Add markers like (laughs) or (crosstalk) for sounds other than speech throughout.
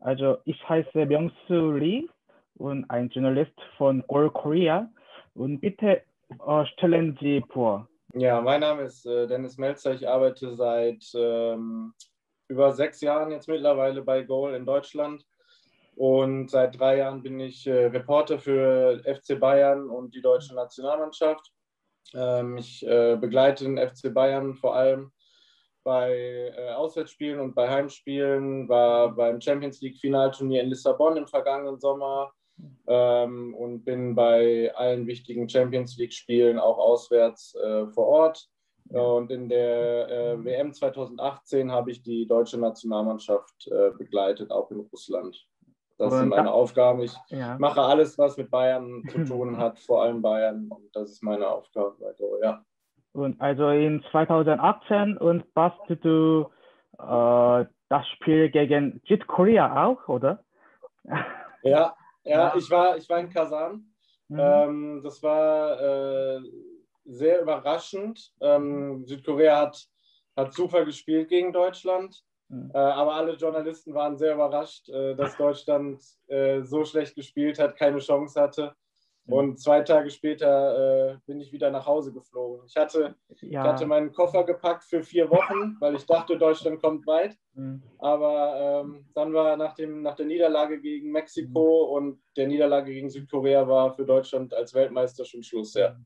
Also ich heiße Myungsu Lee und ein Journalist von Goal Korea. Und bitte äh, stellen Sie vor. Ja, mein Name ist äh, Dennis Melzer. Ich arbeite seit ähm, über sechs Jahren jetzt mittlerweile bei Goal in Deutschland. Und seit drei Jahren bin ich äh, Reporter für FC Bayern und die deutsche Nationalmannschaft. Ähm, ich äh, begleite den FC Bayern vor allem bei äh, Auswärtsspielen und bei Heimspielen, war beim Champions League Finalturnier in Lissabon im vergangenen Sommer ähm, und bin bei allen wichtigen Champions League Spielen auch auswärts äh, vor Ort. Und in der äh, WM 2018 habe ich die deutsche Nationalmannschaft äh, begleitet, auch in Russland. Das sind meine Aufgaben. Ich ja. mache alles, was mit Bayern zu (laughs) tun hat, vor allem Bayern. Und das ist meine Aufgabe Go, ja. Und also in 2018 und warst du äh, das Spiel gegen Südkorea auch, oder? Ja, (laughs) ja, ich war, ich war in Kasan. Mhm. Ähm, das war äh, sehr überraschend. Ähm, Südkorea hat, hat super gespielt gegen Deutschland. Mhm. Äh, aber alle Journalisten waren sehr überrascht, äh, dass Deutschland äh, so schlecht gespielt hat, keine Chance hatte. Mhm. Und zwei Tage später äh, bin ich wieder nach Hause geflogen. Ich hatte, ja. ich hatte meinen Koffer gepackt für vier Wochen, weil ich dachte, Deutschland kommt weit. Mhm. Aber ähm, dann war nach, dem, nach der Niederlage gegen Mexiko mhm. und der Niederlage gegen Südkorea war für Deutschland als Weltmeister schon Schluss. Ja,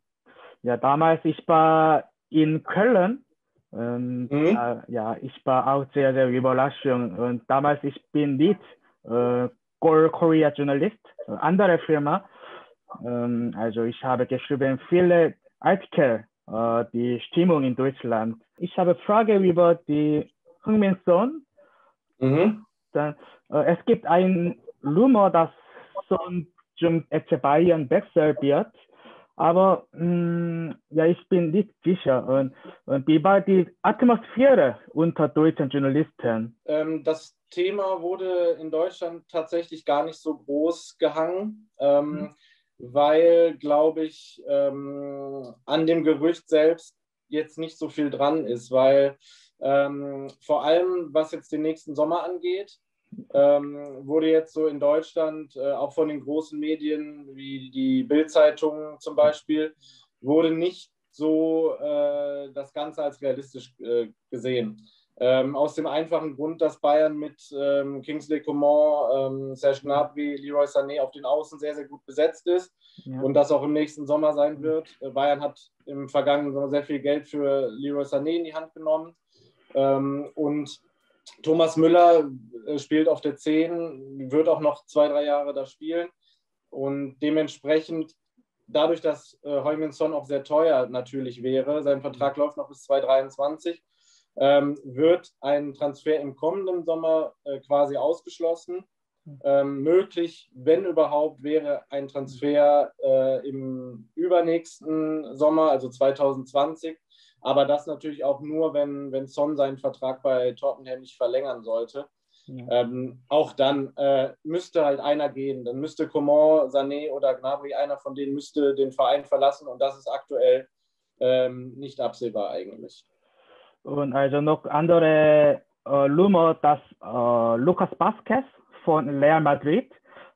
ja damals, ich war in Köln und mhm. äh, ja, ich war auch sehr, sehr überrascht. Und damals, ich bin nicht äh, Goal Korea Journalist, andere Firma. Ähm, also ich habe geschrieben viele Artikel, äh, die Stimmung in Deutschland. Ich habe Frage über die Hungmin Son. Mhm. Dann, äh, es gibt ein Rumor, dass Son zum FC Bayern wechseln wird. Aber mh, mm, ja, ich bin nicht sicher. Und, und wie war die Atmosphäre unter deutschen Journalisten? Ähm, das Thema wurde in Deutschland tatsächlich gar nicht so groß gehangen. Ähm, mhm weil, glaube ich, ähm, an dem Gerücht selbst jetzt nicht so viel dran ist, weil ähm, vor allem, was jetzt den nächsten Sommer angeht, ähm, wurde jetzt so in Deutschland, äh, auch von den großen Medien wie die Bild-Zeitung zum Beispiel, wurde nicht so äh, das Ganze als realistisch äh, gesehen. Ähm, aus dem einfachen Grund, dass Bayern mit ähm, Kingsley Coman, ähm, Serge Gnabry, Leroy Sané auf den Außen sehr, sehr gut besetzt ist ja. und das auch im nächsten Sommer sein wird. Äh, Bayern hat im vergangenen Sommer sehr viel Geld für Leroy Sané in die Hand genommen ähm, und Thomas Müller äh, spielt auf der 10, wird auch noch zwei, drei Jahre da spielen und dementsprechend dadurch, dass äh, Heumin Son auch sehr teuer natürlich wäre, sein Vertrag läuft noch bis 2023, ähm, wird ein Transfer im kommenden Sommer äh, quasi ausgeschlossen. Ähm, möglich, wenn überhaupt, wäre ein Transfer äh, im übernächsten Sommer, also 2020. Aber das natürlich auch nur, wenn, wenn Son seinen Vertrag bei Tottenham nicht verlängern sollte. Ja. Ähm, auch dann äh, müsste halt einer gehen. Dann müsste Coman, Sané oder Gnabry, einer von denen müsste den Verein verlassen und das ist aktuell ähm, nicht absehbar eigentlich. Und also noch andere äh, Rumor, dass äh, Lucas Vazquez von Real Madrid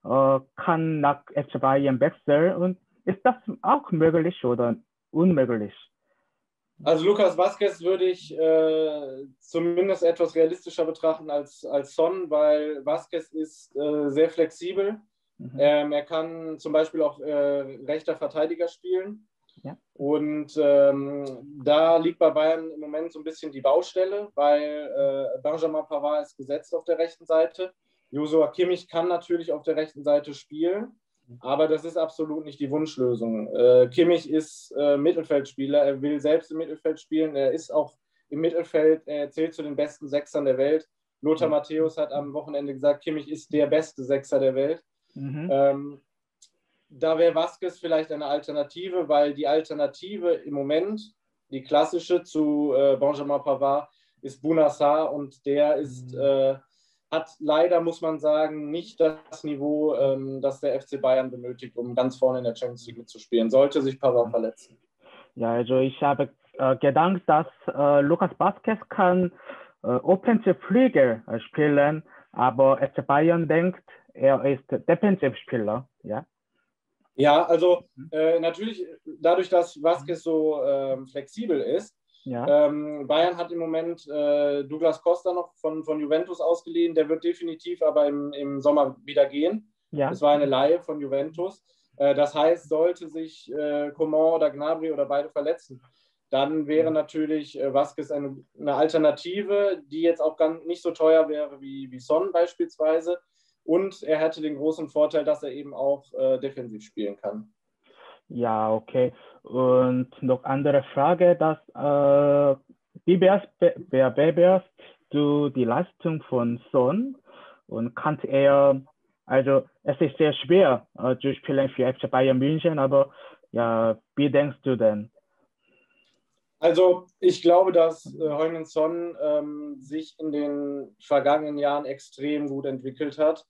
äh, kann nach FC Bayern wechseln. Und ist das auch möglich oder unmöglich? Also Lukas Vazquez würde ich äh, zumindest etwas realistischer betrachten als, als Son, weil Vazquez ist äh, sehr flexibel. Mhm. Ähm, er kann zum Beispiel auch äh, rechter Verteidiger spielen. Ja. Und ähm, da liegt bei Bayern im Moment so ein bisschen die Baustelle, weil äh, Benjamin Pavard ist gesetzt auf der rechten Seite. Josua Kimmich kann natürlich auf der rechten Seite spielen, aber das ist absolut nicht die Wunschlösung. Äh, Kimmich ist äh, Mittelfeldspieler, er will selbst im Mittelfeld spielen, er ist auch im Mittelfeld, er zählt zu den besten Sechsern der Welt. Lothar Matthäus hat am Wochenende gesagt, Kimmich ist der beste Sechser der Welt. Mhm. Ähm, da wäre Vasquez vielleicht eine Alternative, weil die Alternative im Moment, die klassische zu äh, Benjamin Pavard, ist Bunassar und der ist, mhm. äh, hat leider, muss man sagen, nicht das Niveau, ähm, das der FC Bayern benötigt, um ganz vorne in der Champions League mitzuspielen. Sollte sich Pavard verletzen. Ja, also ich habe äh, gedacht, dass äh, Lukas Vasquez kann äh, Offensive Flügel äh, spielen, aber FC Bayern denkt, er ist Defensivspieler, ja? Ja, also mhm. äh, natürlich dadurch, dass Vasquez so äh, flexibel ist. Ja. Ähm, Bayern hat im Moment äh, Douglas Costa noch von, von Juventus ausgeliehen. Der wird definitiv aber im, im Sommer wieder gehen. Ja. Das war eine Laie von Juventus. Äh, das heißt, sollte sich äh, Coman oder Gnabry oder beide verletzen, dann wäre natürlich äh, Vasquez eine, eine, Alternative, die jetzt auch ganz nicht so teuer wäre wie, wie Son beispielsweise. Und er hätte den großen Vorteil, dass er eben auch äh, defensiv spielen kann. Ja, okay. Und noch andere Frage, dass äh, wie bewertest du die Leistung von Son und kann er, also es ist sehr schwer äh, zu spielen für FC Bayern München, aber ja, wie denkst du denn? Also ich glaube, dass äh, Son ähm, sich in den vergangenen Jahren extrem gut entwickelt hat.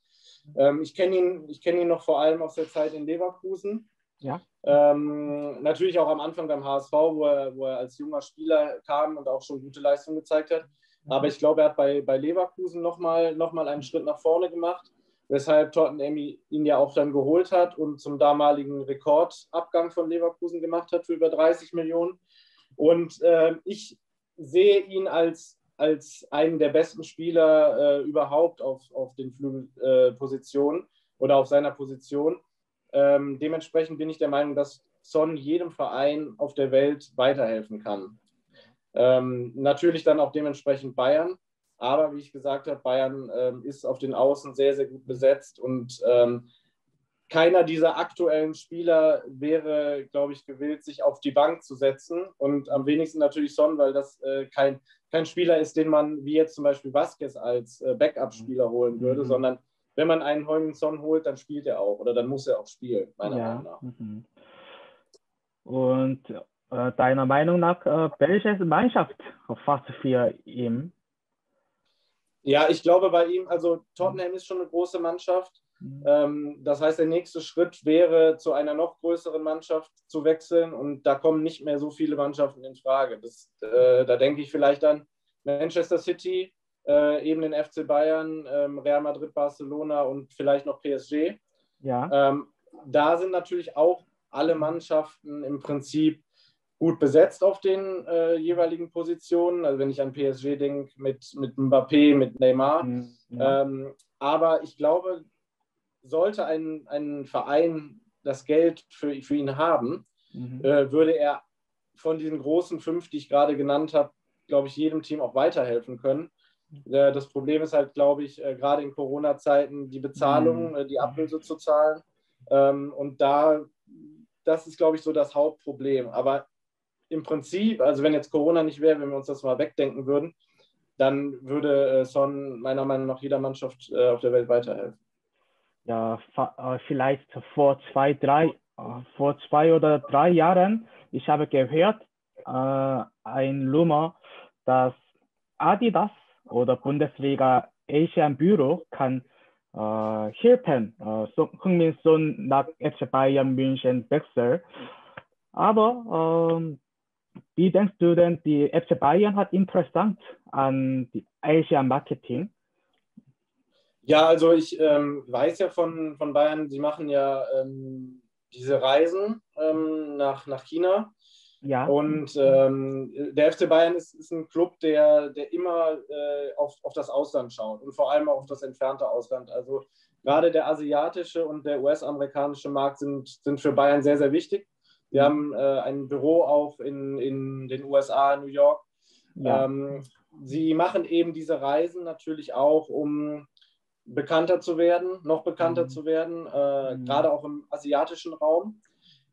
Ähm, ich kenne ihn, kenn ihn noch vor allem aus der Zeit in Leverkusen. Ja. Ähm, natürlich auch am Anfang beim HSV, wo er, wo er als junger Spieler kam und auch schon gute Leistungen gezeigt hat. Aber ich glaube, er hat bei, bei Leverkusen nochmal noch mal einen Schritt nach vorne gemacht, weshalb Tottenham ihn ja auch dann geholt hat und zum damaligen Rekordabgang von Leverkusen gemacht hat für über 30 Millionen. Und äh, ich sehe ihn als als einen der besten Spieler äh, überhaupt auf, auf den Flügelpositionen äh, oder auf seiner Position. Ähm, dementsprechend bin ich der Meinung, dass Son jedem Verein auf der Welt weiterhelfen kann. Ähm, natürlich dann auch dementsprechend Bayern. Aber wie ich gesagt habe, Bayern ähm, ist auf den Außen sehr, sehr gut besetzt und ähm, keiner dieser aktuellen Spieler wäre, glaube ich, gewillt, sich auf die Bank zu setzen. Und am wenigsten natürlich Son, weil das äh, kein, kein Spieler ist, den man wie jetzt zum Beispiel Vasquez als äh, Backup-Spieler holen würde, mhm. sondern wenn man einen Heung Son holt, dann spielt er auch oder dann muss er auch spielen, meiner ja. Meinung nach. Mhm. Und äh, deiner Meinung nach, äh, welche Mannschaft fast für ihn? Ja, ich glaube bei ihm, also Tottenham ist schon eine große Mannschaft. Mhm. Ähm, das heißt, der nächste Schritt wäre, zu einer noch größeren Mannschaft zu wechseln und da kommen nicht mehr so viele Mannschaften in Frage. Das, äh, da denke ich vielleicht an Manchester City, äh, eben den FC Bayern, ähm, Real Madrid, Barcelona und vielleicht noch PSG. Ja. Ähm, da sind natürlich auch alle Mannschaften im Prinzip gut besetzt auf den äh, jeweiligen Positionen. Also wenn ich an PSG denke, mit, mit Mbappé, mit Neymar. Mhm, ja. ähm, aber ich glaube, sollte ein, ein Verein das Geld für, für ihn haben, mhm. äh, würde er von diesen großen fünf, die ich gerade genannt habe, glaube ich, jedem Team auch weiterhelfen können. Äh, das Problem ist halt, glaube ich, äh, gerade in Corona-Zeiten die Bezahlung, mhm. Äh, die Ablöse zu zahlen. Ähm, und da, das ist, glaube ich, so das Hauptproblem. Aber im Prinzip, also wenn jetzt Corona nicht wäre, wenn wir uns das mal wegdenken würden, dann würde Son meiner Meinung nach jeder Mannschaft auf der Welt weiterhelfen ja, äh, vielleicht vor zwei, drei, äh, vor zwei oder drei Jahren, ich habe gehört, äh, ein Rumor, dass Adidas oder Bundesliga Asian Büro kann äh, helfen, äh, so, Heung-Min Son nach FC Bayern München wechseln. Aber ähm, wie denkst du denn, die FC Bayern hat interessant an die Asian Marketing? Ja, also ich ähm, weiß ja von, von Bayern, sie machen ja ähm, diese Reisen ähm, nach, nach China. Ja. Und ähm, der FC Bayern ist, ist ein Club, der, der immer äh, auf, auf das Ausland schaut und vor allem auch auf das entfernte Ausland. Also gerade der asiatische und der US-amerikanische Markt sind, sind für Bayern sehr, sehr wichtig. Wir haben äh, ein Büro auch in, in den USA, New York. Ja. Ähm, sie machen eben diese Reisen natürlich auch, um bekannter zu werden, noch bekannter mhm. zu werden, äh, mhm. gerade auch im asiatischen Raum.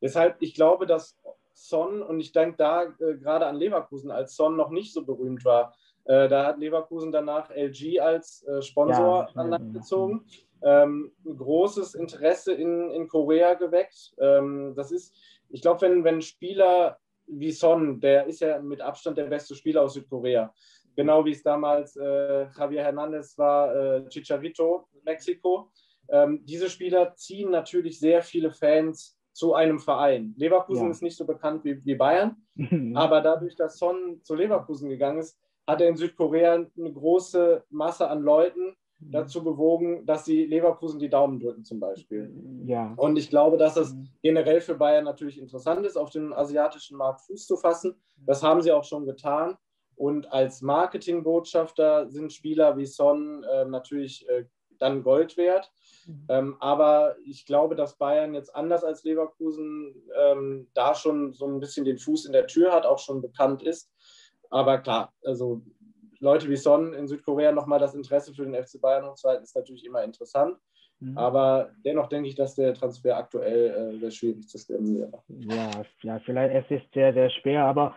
Deshalb, ich glaube, dass Son, und ich denke da äh, gerade an Leverkusen, als Son noch nicht so berühmt war, äh, da hat Leverkusen danach LG als äh, Sponsor ja. an Land gezogen. Ähm, großes Interesse in, in Korea geweckt. Ähm, das ist, ich glaube, wenn, wenn Spieler wie Son, der ist ja mit Abstand der beste Spieler aus Südkorea, genau wie es damals äh, Javier Hernandez war, äh, Chicharito, Mexiko. Ähm, diese Spieler ziehen natürlich sehr viele Fans zu einem Verein. Leverkusen ja. ist nicht so bekannt wie, wie Bayern, (laughs) aber dadurch, dass Son zu Leverkusen gegangen ist, hat er in Südkorea eine große Masse an Leuten, dazu bewogen, dass sie Leverkusen die Daumen drücken zum Beispiel. Ja. Und ich glaube, dass es mhm. generell für Bayern natürlich interessant ist, auf dem asiatischen Markt Fuß zu fassen. Das haben sie auch schon getan. Und als Marketingbotschafter sind Spieler wie Son äh, natürlich äh, dann Gold wert. Mhm. Ähm, aber ich glaube, dass Bayern jetzt anders als Leverkusen ähm, da schon so ein bisschen den Fuß in der Tür hat, auch schon bekannt ist. Aber klar, also Leute wie Son in Südkorea nochmal das Interesse für den FC Bayern hochzuhalten, ist natürlich immer interessant. Mhm. Aber dennoch denke ich, dass der Transfer aktuell äh, sehr schwierig zu stemmen wäre. Ja, ja, vielleicht es ist sehr, sehr schwer, aber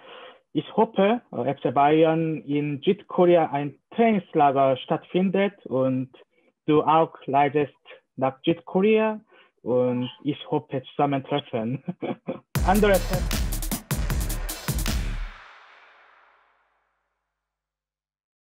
ich hoffe, äh, FC Bayern in Südkorea ein Trainingslager stattfindet und du auch leidest nach Südkorea und ich hoffe zusammentreffen. (laughs) Andere